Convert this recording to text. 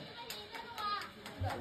因为你在录啊